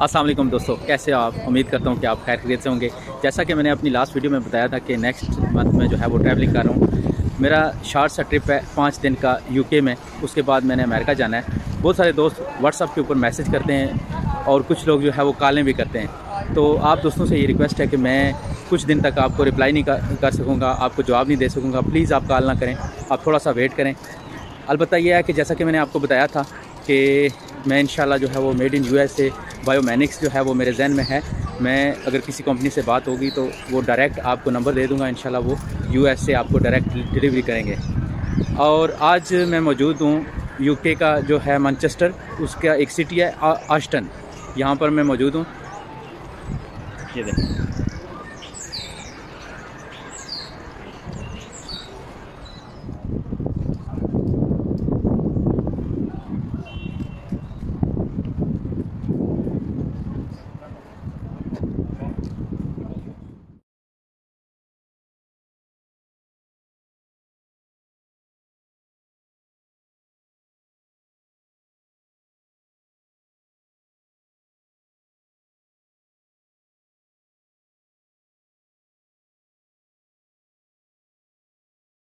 वालेकुम दोस्तों कैसे आप? उम्मीद करता हूँ कि आप खैर खरीद से होंगे। जैसा कि मैंने अपनी लास्ट वीडियो में बताया था कि नेक्स्ट मंथ में जो है वो ट्रैवलिंग कर रहा हूँ। मेरा शार्ट सा ट्रिप है पाँच दिन का यूके में। उसके बाद मैंने अमेरिका जाना है। बहुत सारे दोस्त व्हाट्सअप के ऊपर मैसेज करते हैं और कुछ लोग जो है वो कॉलें भी करते हैं। तो आप दोस्तों से ये रिक्वेस्ट है कि मैं कुछ दिन तक आपको रिप्लाई नहीं कर, कर सकूँगा आपको जवाब नहीं दे सकूँगा। प्लीज़ आप कॉल ना करें। आप थोड़ा सा वेट करें। अलबत्त यह है कि जैसा कि मैंने आपको बताया था कि मैं इंशाल्लाह जो है वो made in U S A biomechanics जो है वो मेरे जहन में है। मैं अगर किसी कंपनी से बात होगी तो वो डायरेक्ट आपको नंबर दे दूँगा, इंशाल्लाह वो यू एस से आपको डायरेक्ट डिलीवरी करेंगे। और आज मैं मौजूद हूँ यूके का जो है मैनचेस्टर, उसका एक सिटी है आस्टन यहाँ पर मैं मौजूद हूँ।